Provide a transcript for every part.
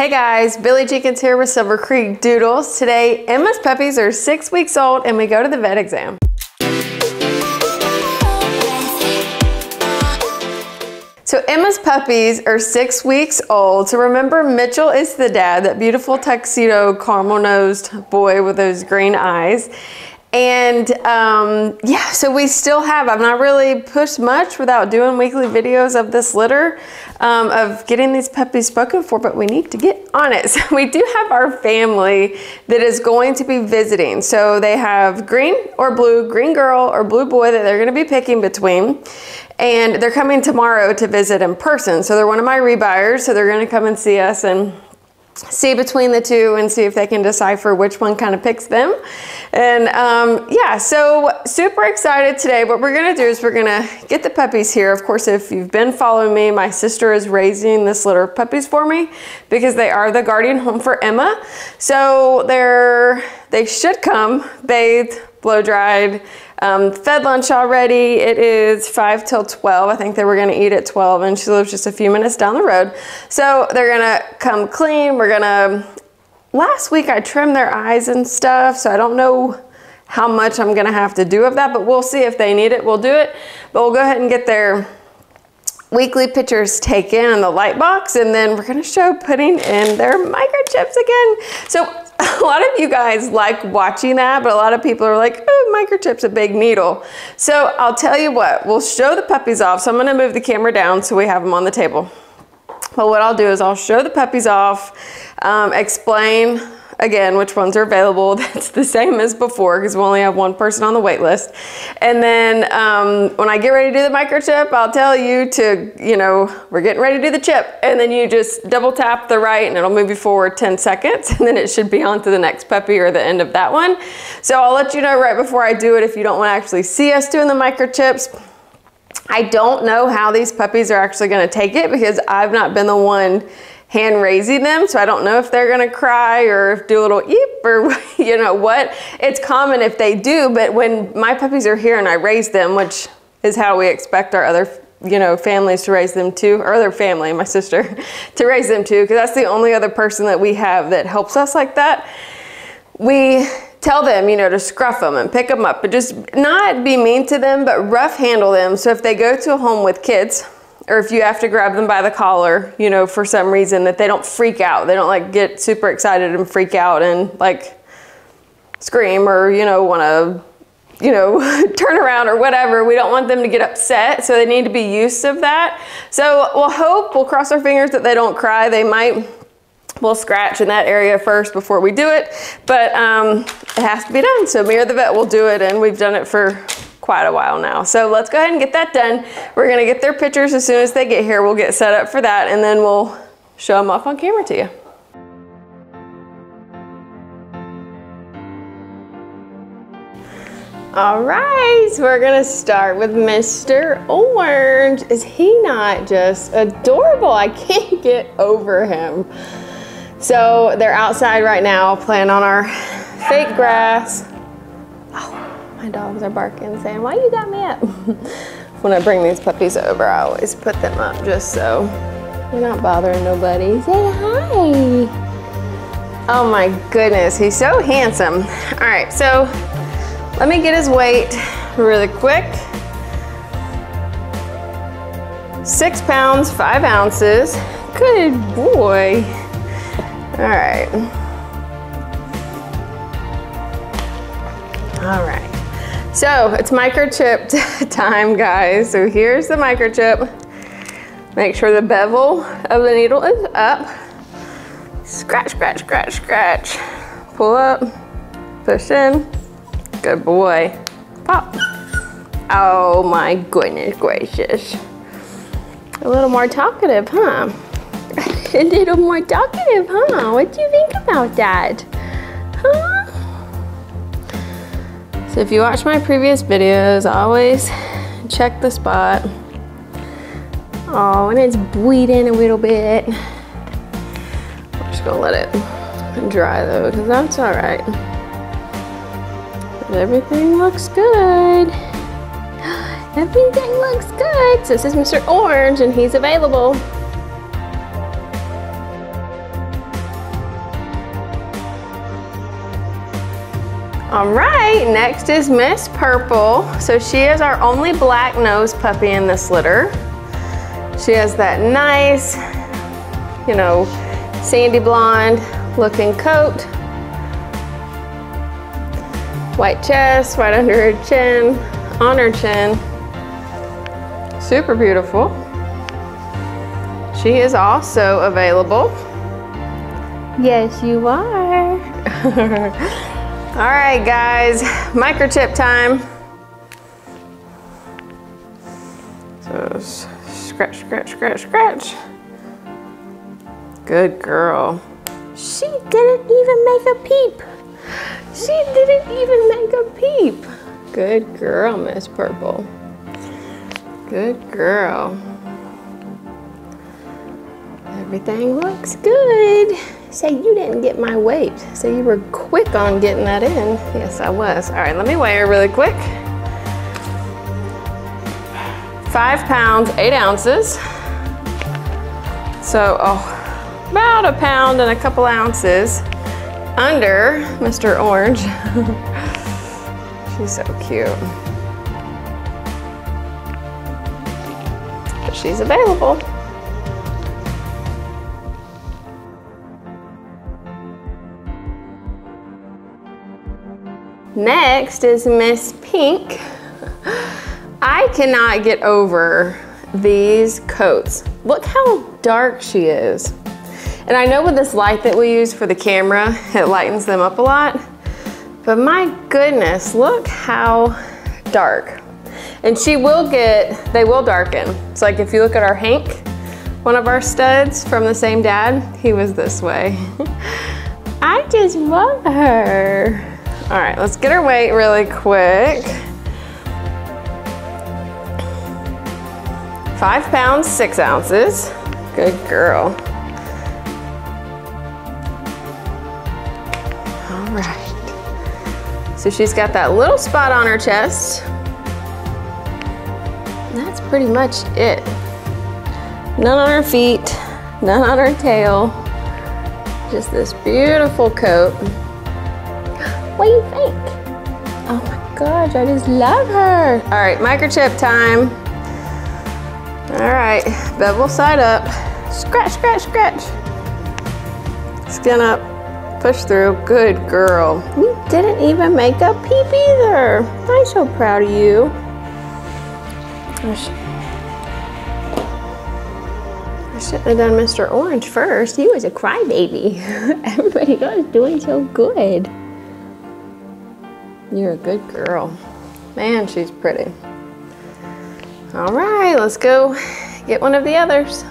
Hey guys, Billy Jenkins here with Silver Creek Doodles. Today, Emma's puppies are six weeks old and we go to the vet exam. So Emma's puppies are six weeks old. So remember Mitchell is the dad, that beautiful tuxedo caramel nosed boy with those green eyes. And um, yeah, so we still have, I've not really pushed much without doing weekly videos of this litter, um, of getting these puppies spoken for, but we need to get on it. So we do have our family that is going to be visiting. So they have green or blue, green girl or blue boy that they're gonna be picking between. And they're coming tomorrow to visit in person. So they're one of my rebuyers, so they're gonna come and see us and see between the two and see if they can decipher which one kind of picks them. And um, yeah, so super excited today. What we're gonna do is we're gonna get the puppies here. Of course, if you've been following me, my sister is raising this litter of puppies for me because they are the guardian home for Emma. So they're, they should come bathed, blow dried, um, fed lunch already. It is 5 till 12. I think they were going to eat at 12 and she lives just a few minutes down the road. So they're going to come clean. We're going to, last week I trimmed their eyes and stuff, so I don't know how much I'm to have to do of that, but we'll see if they need it. We'll do it, but we'll go ahead and get their weekly pictures taken in the light box and then we're gonna show putting in their microchips again. So a lot of you guys like watching that, but a lot of people are like, oh, microchip's a big needle. So I'll tell you what, we'll show the puppies off. So I'm gonna move the camera down so we have them on the table. But what I'll do is I'll show the puppies off, um, explain again, which ones are available. That's the same as before because we only have one person on the wait list. And then um, when I get ready to do the microchip, I'll tell you to, you know, we're getting ready to do the chip. And then you just double tap the right and it'll move you forward 10 seconds. And then it should be on to the next puppy or the end of that one. So I'll let you know right before I do it if you don't want to actually see us doing the microchips. I don't know how these puppies are actually going to take it because I've not been the one hand raising them. So I don't know if they're gonna cry or do a little eep or you know what. It's common if they do, but when my puppies are here and I raise them, which is how we expect our other you know, families to raise them too, or other family, my sister, to raise them too, because that's the only other person that we have that helps us like that. We tell them, you know, to scruff them and pick them up, but just not be mean to them, but rough handle them. So if they go to a home with kids, or if you have to grab them by the collar, you know, for some reason that they don't freak out. They don't like get super excited and freak out and like scream or, you know, want to, you know, turn around or whatever. We don't want them to get upset. So they need to be used of that. So we'll hope, we'll cross our fingers that they don't cry. They might, we'll scratch in that area first before we do it, but um, it has to be done. So me or the vet will do it and we've done it for quite a while now. So let's go ahead and get that done. We're gonna get their pictures as soon as they get here. We'll get set up for that and then we'll show them off on camera to you. All right, so we're gonna start with Mr. Orange. Is he not just adorable? I can't get over him. So they're outside right now playing on our fake grass. My dogs are barking saying, why you got me up? when I bring these puppies over, I always put them up just so we're not bothering nobody. Say hi. Oh my goodness, he's so handsome. All right, so let me get his weight really quick. Six pounds, five ounces. Good boy. All right. All right. So it's microchip time, guys. So here's the microchip. Make sure the bevel of the needle is up. Scratch, scratch, scratch, scratch. Pull up, push in. Good boy. Pop. Oh my goodness gracious. A little more talkative, huh? A little more talkative, huh? What do you think about that? So if you watch my previous videos, always check the spot. Oh, and it's bleeding a little bit. I'm just gonna let it dry though, because that's all right. But everything looks good. Everything looks good. So this is Mr. Orange and he's available. All right, next is Miss Purple. So she is our only black nose puppy in this litter. She has that nice, you know, sandy blonde looking coat. White chest, right under her chin, on her chin. Super beautiful. She is also available. Yes, you are. All right, guys, microchip time. So scratch, scratch, scratch, scratch. Good girl. She didn't even make a peep. She didn't even make a peep. Good girl, Miss Purple. Good girl. Everything looks good. Say you didn't get my weight. So you were quick on getting that in. Yes, I was. All right, let me weigh her really quick. Five pounds, eight ounces. So, oh, about a pound and a couple ounces under Mr. Orange. she's so cute. But she's available. Next is Miss Pink. I cannot get over these coats. Look how dark she is. And I know with this light that we use for the camera, it lightens them up a lot. But my goodness, look how dark. And she will get, they will darken. It's like if you look at our Hank, one of our studs from the same dad, he was this way. I just love her. All right, let's get her weight really quick. Five pounds, six ounces. Good girl. All right. So she's got that little spot on her chest. That's pretty much it. None on her feet, none on her tail. Just this beautiful coat. What do you think? Oh my gosh, I just love her. All right, microchip time. All right, bevel side up. Scratch, scratch, scratch. Skin up, push through. Good girl. You didn't even make a peep either. I'm so proud of you. I shouldn't have done Mr. Orange first. He was a crybaby. Everybody else doing so good. You're a good girl. Man, she's pretty. All right, let's go get one of the others.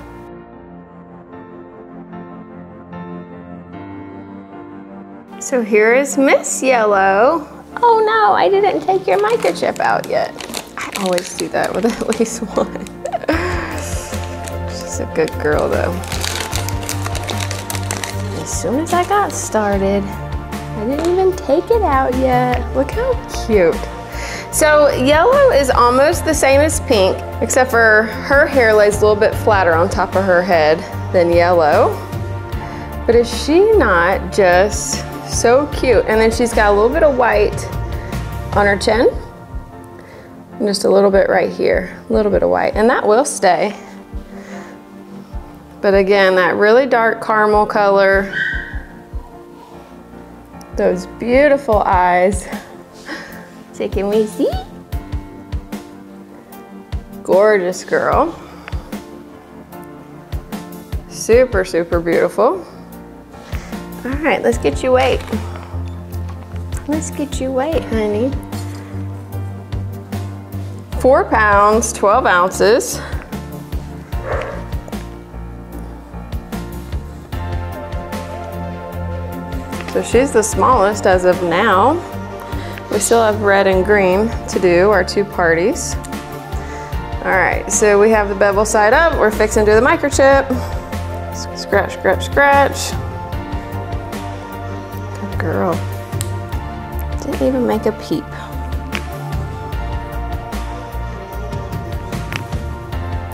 So here is Miss Yellow. Oh no, I didn't take your microchip out yet. I always do that with at least one. She's a good girl though. As soon as I got started, I didn't even take it out yet. Look how cute. So yellow is almost the same as pink, except for her hair lays a little bit flatter on top of her head than yellow. But is she not just so cute? And then she's got a little bit of white on her chin. And just a little bit right here, a little bit of white. And that will stay. But again, that really dark caramel color those beautiful eyes. So can we see? Gorgeous girl. Super, super beautiful. All right, let's get you weight. Let's get you weight, honey. Four pounds, 12 ounces. So she's the smallest as of now. We still have red and green to do, our two parties. All right, so we have the bevel side up. We're fixing to do the microchip. Scratch, scratch, scratch. Good girl. Didn't even make a peep.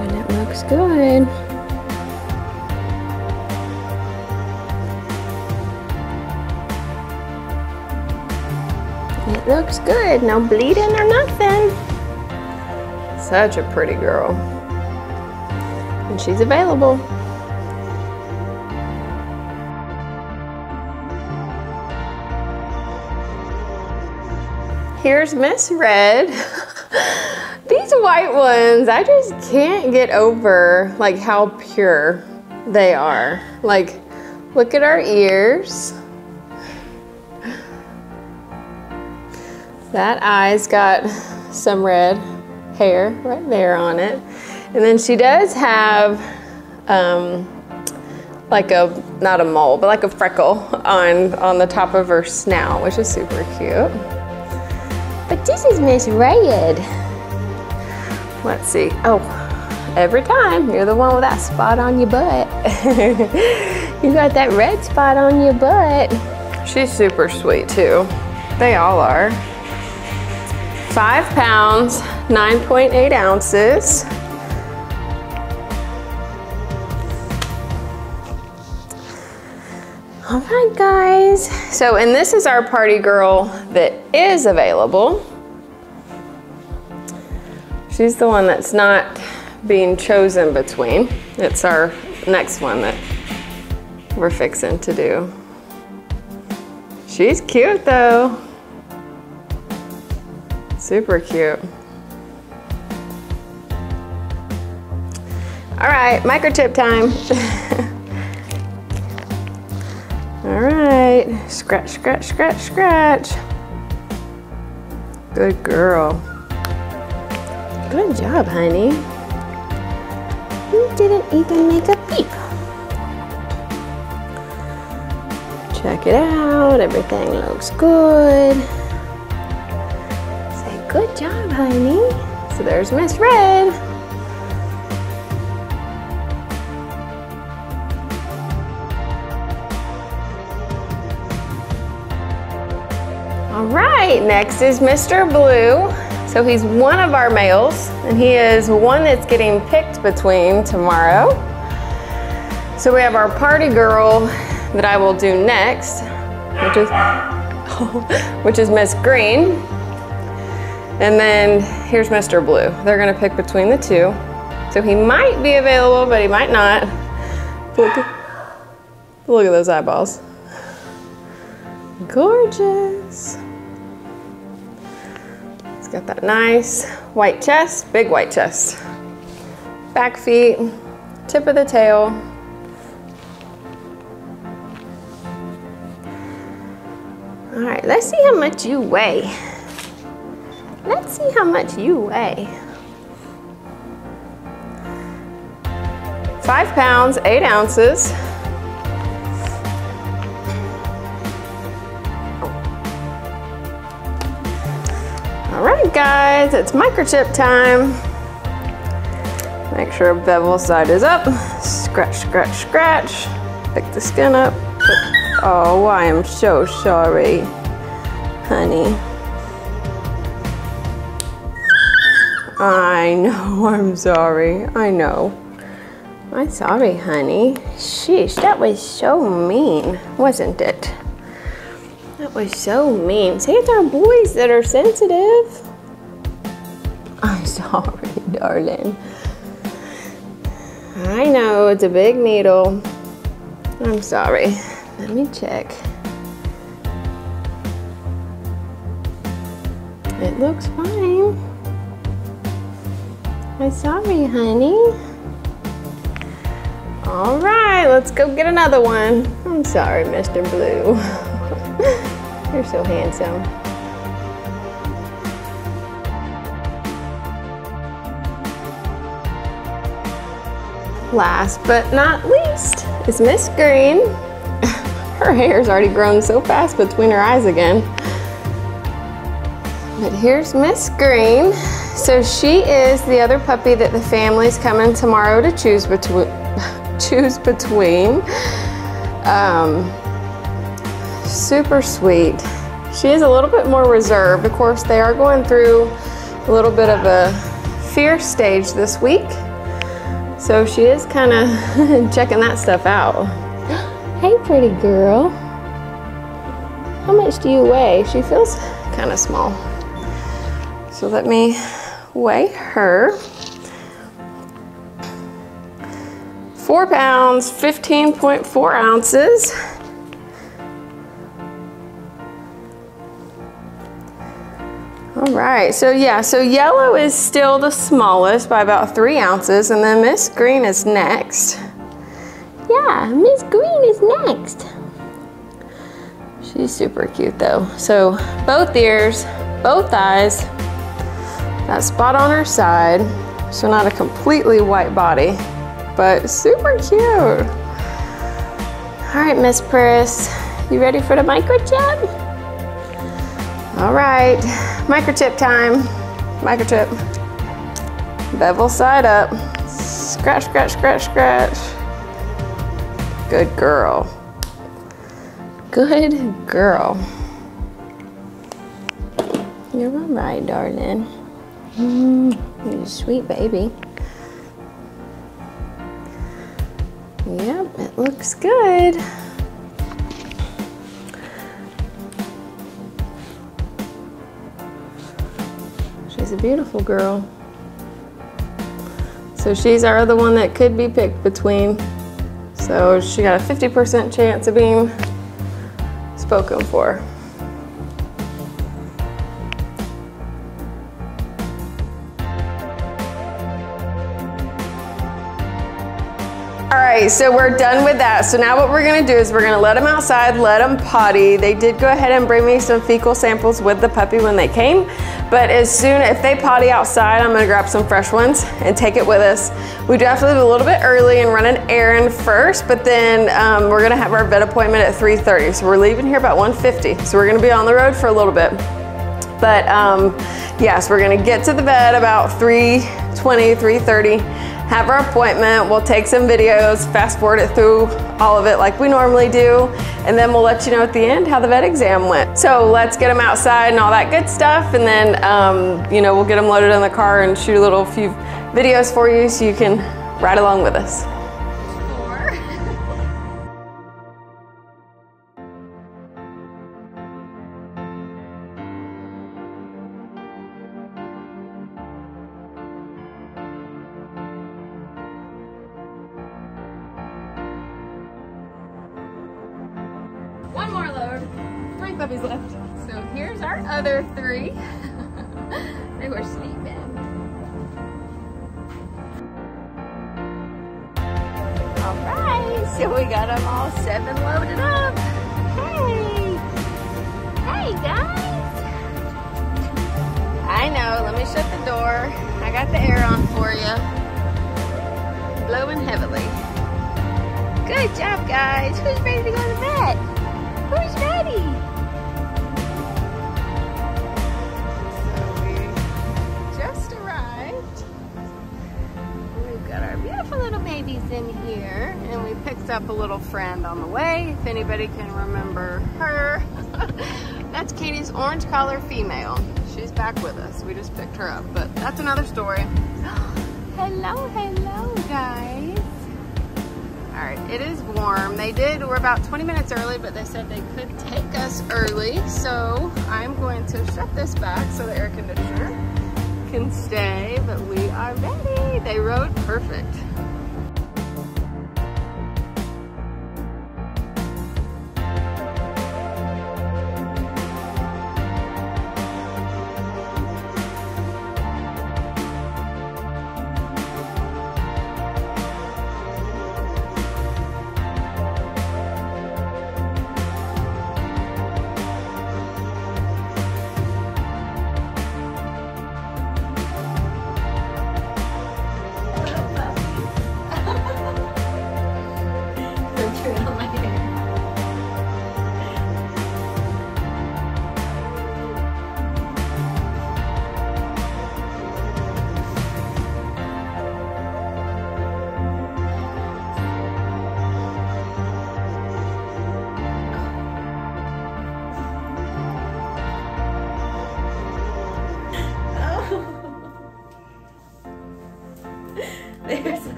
And it looks good. Looks good. No bleeding or nothing. Such a pretty girl. And she's available. Here's Miss Red. These white ones, I just can't get over like how pure they are. Like, look at our ears. That eye's got some red hair right there on it. And then she does have um, like a, not a mole, but like a freckle on, on the top of her snout, which is super cute. But this is Miss Red. Let's see. Oh, every time you're the one with that spot on your butt. you got that red spot on your butt. She's super sweet too. They all are. Five pounds, 9.8 ounces. All right, guys. So, and this is our party girl that is available. She's the one that's not being chosen between. It's our next one that we're fixing to do. She's cute though. Super cute. All right, microchip time. All right, scratch, scratch, scratch, scratch. Good girl. Good job, honey. You didn't even make a peep. Check it out, everything looks good. Good job, honey. So there's Miss Red. All right, next is Mr. Blue. So he's one of our males, and he is one that's getting picked between tomorrow. So we have our party girl that I will do next, which is, which is Miss Green. And then here's Mr. Blue. They're gonna pick between the two. So he might be available, but he might not. Look at, look at those eyeballs. Gorgeous. It's got that nice white chest, big white chest. Back feet, tip of the tail. All right, let's see how much you weigh. See how much you weigh. Five pounds, eight ounces. All right, guys, it's microchip time. Make sure bevel side is up. Scratch, scratch, scratch. Pick the skin up. Oh, I am so sorry, honey. I know, I'm sorry. I know. I'm sorry, honey. Sheesh, that was so mean, wasn't it? That was so mean. See, it's our boys that are sensitive. I'm sorry, darling. I know, it's a big needle. I'm sorry. Let me check. It looks fine. I'm sorry, honey. All right, let's go get another one. I'm sorry, Mr. Blue. You're so handsome. Last but not least is Miss Green. her hair's already grown so fast between her eyes again. But here's Miss Green. So she is the other puppy that the family's coming tomorrow to choose between. choose between. Um, super sweet. She is a little bit more reserved. Of course, they are going through a little bit of a fear stage this week. So she is kind of checking that stuff out. Hey, pretty girl. How much do you weigh? She feels kind of small. So let me weigh her. Four pounds, 15.4 ounces. All right, so yeah, so yellow is still the smallest by about three ounces, and then Miss Green is next. Yeah, Miss Green is next. She's super cute though. So both ears, both eyes, that spot on her side. So not a completely white body, but super cute. All right, Miss Pris, you ready for the microchip? All right, microchip time. Microchip. Bevel side up. Scratch, scratch, scratch, scratch. Good girl. Good girl. You're all right, darling. Mm, sweet baby. Yep, it looks good. She's a beautiful girl. So she's our other one that could be picked between. So she got a 50% chance of being spoken for. So we're done with that. So now what we're gonna do is we're gonna let them outside, let them potty. They did go ahead and bring me some fecal samples with the puppy when they came, but as soon, if they potty outside, I'm gonna grab some fresh ones and take it with us. We do have to leave a little bit early and run an errand first, but then um, we're gonna have our vet appointment at 3.30. So we're leaving here about 1.50. So we're gonna be on the road for a little bit. But um, yes, we're gonna get to the vet about 3.20, 3.30 have our appointment. We'll take some videos, fast forward it through all of it like we normally do, and then we'll let you know at the end how the vet exam went. So let's get them outside and all that good stuff, and then um, you know we'll get them loaded in the car and shoot a little few videos for you so you can ride along with us. Three puppies left. So here's our other three. they were sleeping. All right, so we got them all seven loaded up. Hey, hey guys. I know, let me shut the door. I got the air on for you. Blowing heavily. Good job, guys. Who's ready to go to bed? Who's ready? Little babies in here and we picked up a little friend on the way, if anybody can remember her. that's Katie's orange collar female. She's back with us. We just picked her up, but that's another story. hello, hello guys. All right, it is warm. They did, we're about 20 minutes early, but they said they could take us early. So I'm going to shut this back so the air conditioner can stay, but we are ready. They rode perfect.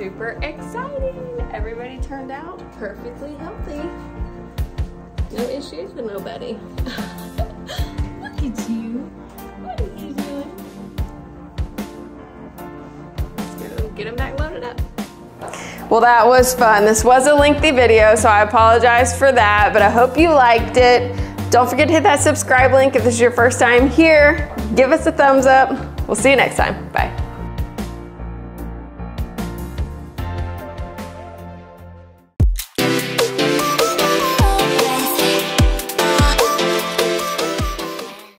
Super exciting. Everybody turned out perfectly healthy. No issues with nobody. Look at you. What are you doing? Let's go get them back loaded up. Well, that was fun. This was a lengthy video, so I apologize for that, but I hope you liked it. Don't forget to hit that subscribe link if this is your first time here. Give us a thumbs up. We'll see you next time.